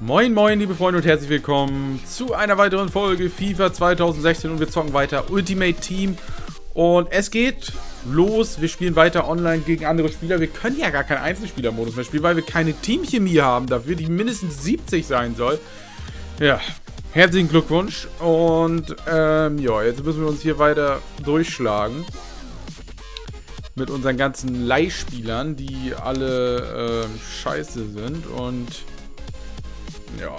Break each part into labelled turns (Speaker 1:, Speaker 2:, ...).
Speaker 1: Moin moin liebe Freunde und herzlich willkommen zu einer weiteren Folge FIFA 2016 und wir zocken weiter Ultimate Team und es geht los, wir spielen weiter online gegen andere Spieler, wir können ja gar keinen Einzelspielermodus mehr spielen, weil wir keine Teamchemie haben dafür, die mindestens 70 sein soll. Ja, herzlichen Glückwunsch und ähm, ja, jetzt müssen wir uns hier weiter durchschlagen mit unseren ganzen Leihspielern, die alle ähm, scheiße sind und ja.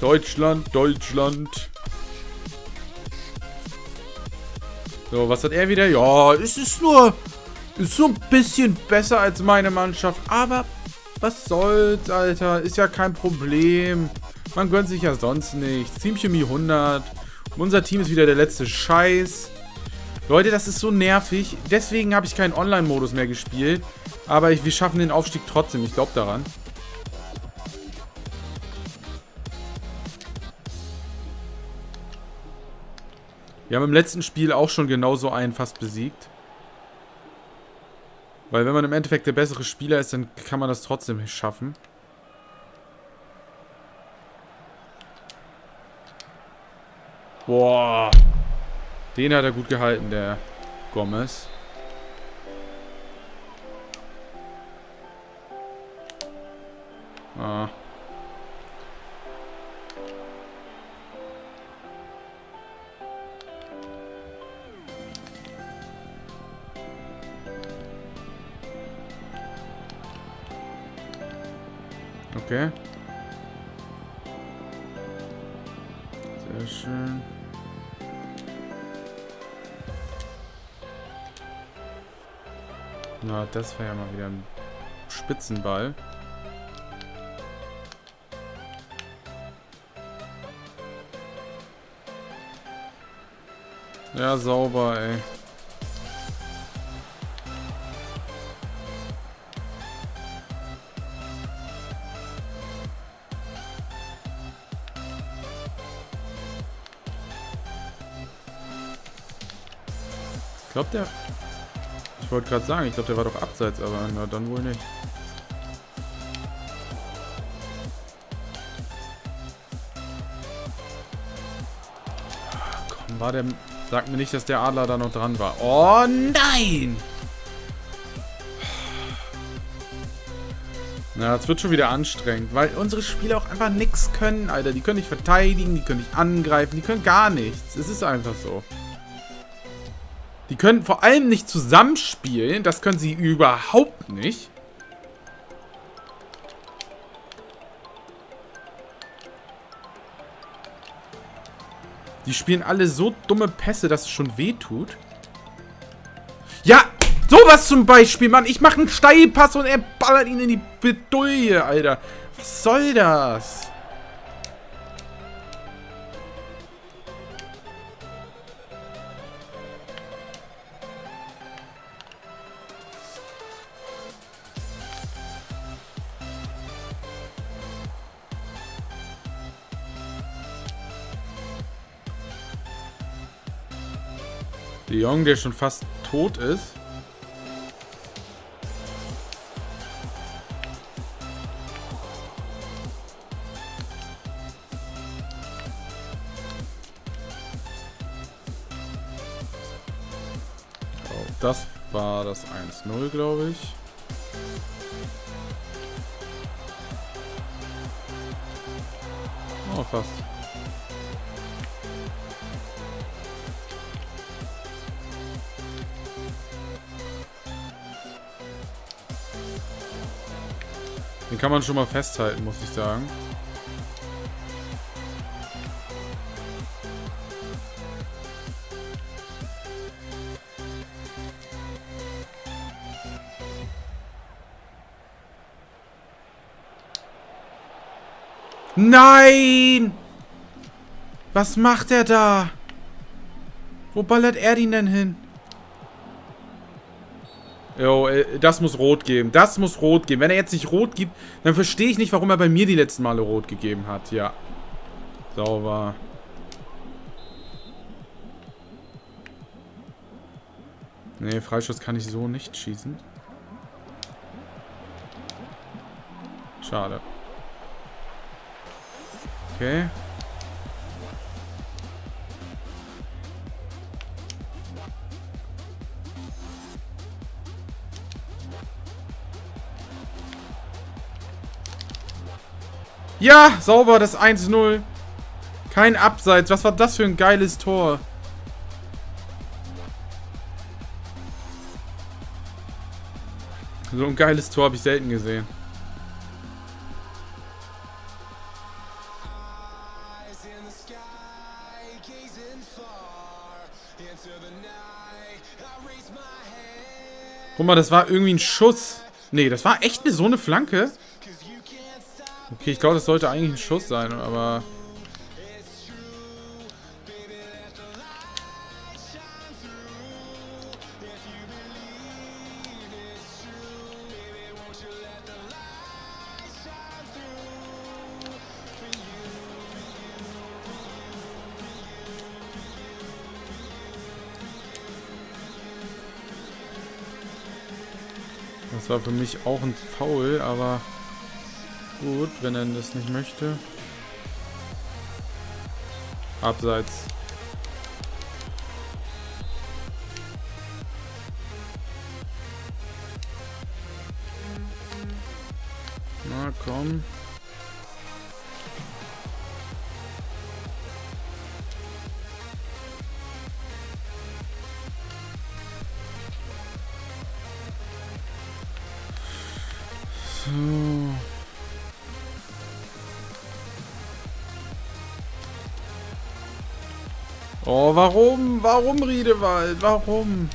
Speaker 1: Deutschland, Deutschland. So, was hat er wieder? Ja, es ist nur... Ist so ein bisschen besser als meine Mannschaft. Aber was soll's, Alter. Ist ja kein Problem. Man gönnt sich ja sonst nichts. Team Chemie 100. Unser Team ist wieder der letzte Scheiß. Leute, das ist so nervig. Deswegen habe ich keinen Online-Modus mehr gespielt. Aber ich, wir schaffen den Aufstieg trotzdem. Ich glaube daran. Wir haben im letzten Spiel auch schon genauso einen fast besiegt. Weil wenn man im Endeffekt der bessere Spieler ist, dann kann man das trotzdem schaffen. Boah. Den hat er gut gehalten, der Gomez. Ah. Okay. Sehr schön. Na, das wäre ja mal wieder ein Spitzenball. Ja, sauber, ey. Ich glaube, der... Ich wollte gerade sagen, ich glaube, der war doch abseits, aber na, dann wohl nicht. Komm, war der... Sag mir nicht, dass der Adler da noch dran war. Oh nein! Na, das wird schon wieder anstrengend, weil unsere Spieler auch einfach nichts können, Alter. Die können nicht verteidigen, die können nicht angreifen, die können gar nichts. Es ist einfach so. Die können vor allem nicht zusammenspielen. Das können sie überhaupt nicht. Die spielen alle so dumme Pässe, dass es schon weh tut. Ja, sowas zum Beispiel, Mann. Ich mache einen Steilpass und er ballert ihn in die Bedulie, Alter. Was soll das? De Jong, der schon fast tot ist. Oh, das war das 1-0, glaube ich. Oh, fast. Den kann man schon mal festhalten, muss ich sagen. Nein! Was macht er da? Wo ballert er ihn denn hin? Jo, äh, das muss rot geben. Das muss rot geben. Wenn er jetzt nicht rot gibt, dann verstehe ich nicht, warum er bei mir die letzten Male rot gegeben hat. Ja. Sauber. Nee, Freischuss kann ich so nicht schießen. Schade. Okay. Ja, sauber, das 1-0. Kein Abseits. Was war das für ein geiles Tor? So ein geiles Tor habe ich selten gesehen. Guck mal, das war irgendwie ein Schuss. Nee, das war echt eine, so eine Flanke. Okay, ich glaube, das sollte eigentlich ein Schuss sein, aber... Das war für mich auch ein Foul, aber gut, wenn er das nicht möchte. Abseits. Na komm. Warum? Warum, Riedewald? Warum?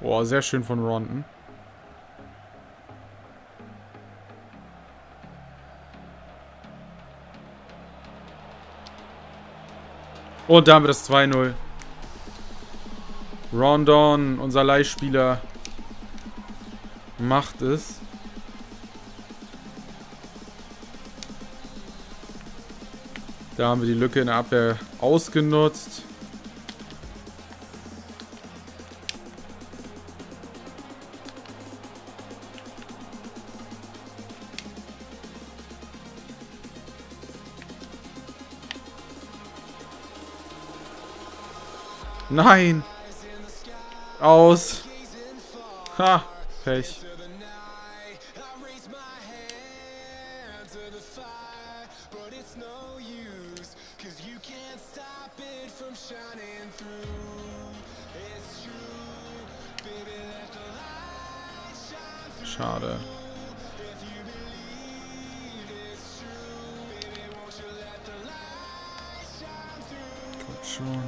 Speaker 1: Oh, sehr schön von Rondon. Und da haben wir das 2-0. Rondon, unser Leihspieler, macht es. Da haben wir die Lücke in der Abwehr ausgenutzt. Nein! Aus. Ha, Pech. Schade. Kommt schon.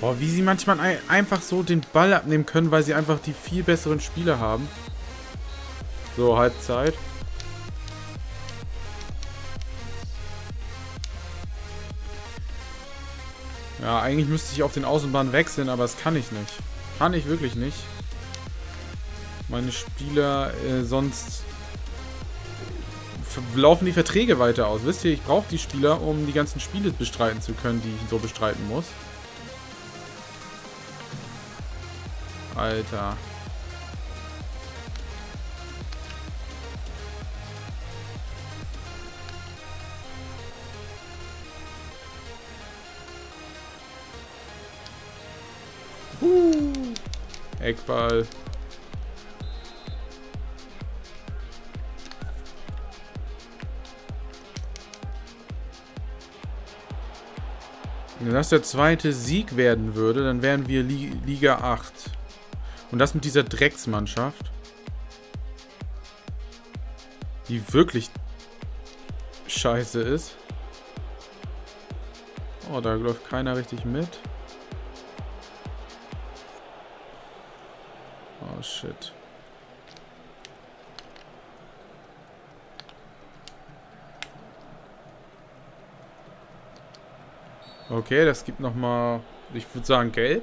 Speaker 1: Boah, wie sie manchmal ein einfach so den Ball abnehmen können, weil sie einfach die viel besseren Spieler haben. So, Halbzeit. Ja, eigentlich müsste ich auf den Außenbahn wechseln, aber das kann ich nicht. Kann ich wirklich nicht. Meine Spieler äh, sonst laufen die Verträge weiter aus. Wisst ihr, ich brauche die Spieler, um die ganzen Spiele bestreiten zu können, die ich so bestreiten muss. Alter. Uh, Eckball. Wenn das der zweite Sieg werden würde, dann wären wir Liga 8. Und das mit dieser Drecksmannschaft. Die wirklich scheiße ist. Oh, da läuft keiner richtig mit. Oh, shit. Okay, das gibt nochmal, ich würde sagen, gelb.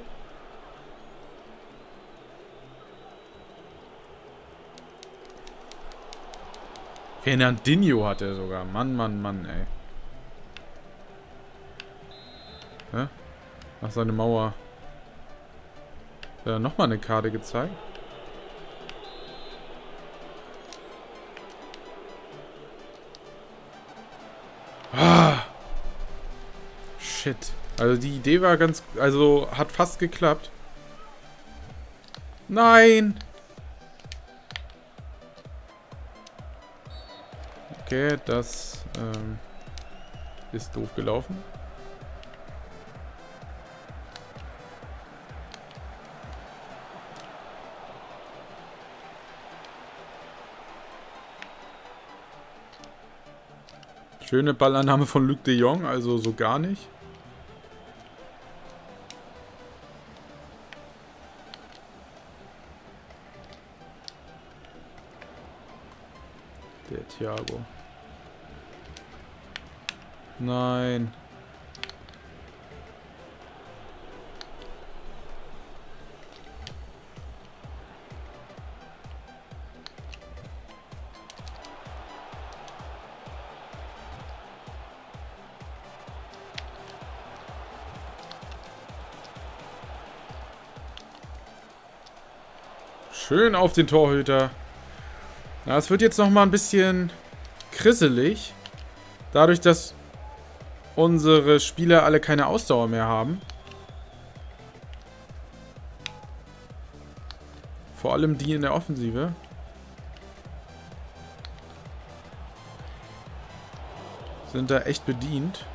Speaker 1: Fernandinho hat er sogar. Mann, Mann, Mann, ey. Hä? Ach, seine Mauer. Hat er nochmal eine Karte gezeigt? Shit. Also die Idee war ganz... Also hat fast geklappt. Nein! Okay, das ähm, ist doof gelaufen. Schöne Ballannahme von Luc de Jong, also so gar nicht. Thiago. Nein. Schön auf den Torhüter. Na, es wird jetzt noch mal ein bisschen krisselig. Dadurch, dass unsere Spieler alle keine Ausdauer mehr haben. Vor allem die in der Offensive. Sind da echt bedient.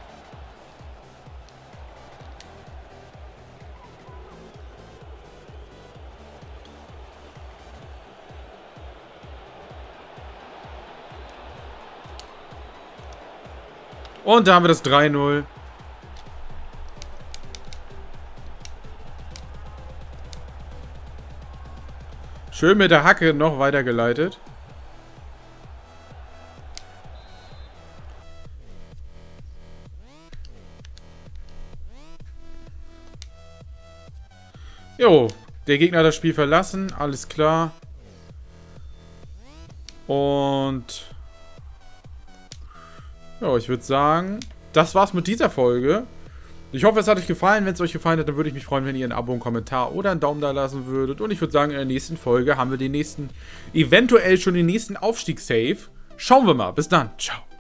Speaker 1: Und da haben wir das 3-0. Schön mit der Hacke noch weitergeleitet. Jo, der Gegner hat das Spiel verlassen, alles klar. Und ja, ich würde sagen, das war's mit dieser Folge. Ich hoffe, es hat euch gefallen. Wenn es euch gefallen hat, dann würde ich mich freuen, wenn ihr ein Abo, einen Kommentar oder einen Daumen da lassen würdet. Und ich würde sagen, in der nächsten Folge haben wir den nächsten, eventuell schon den nächsten Aufstiegssave. Schauen wir mal. Bis dann. Ciao.